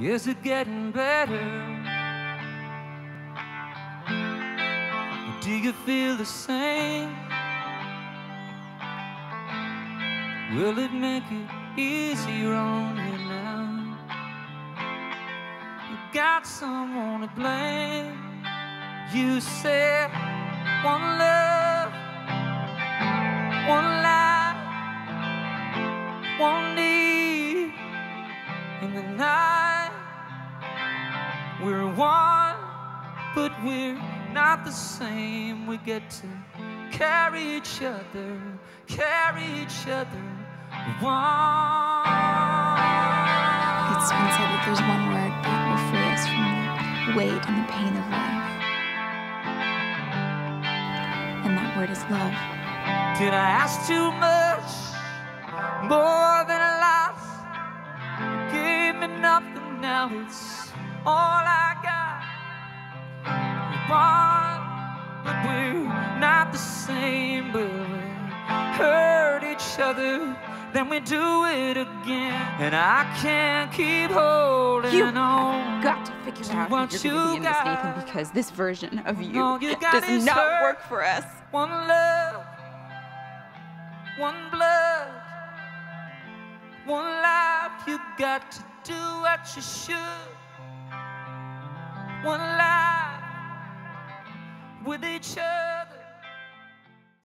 Is it getting better? Or do you feel the same? Will it make it easier on you now? You got someone to blame. You said one love, one life, one need in the night. We're one, but we're not the same. We get to carry each other, carry each other. One. It's been said that there's one word that will free us from the weight and the pain of life. And that word is love. Did I ask too much? More than a lot? You gave me nothing, now it's all I got. We're one, but we're not the same, but we hurt each other, then we do it again. And I can't keep holding You on. got to figure out what you're going to you be in this. Nathan, because this version of you All you got does not hurt. work for us. One love, one blood, one life. You got to do what you should. One life with each other.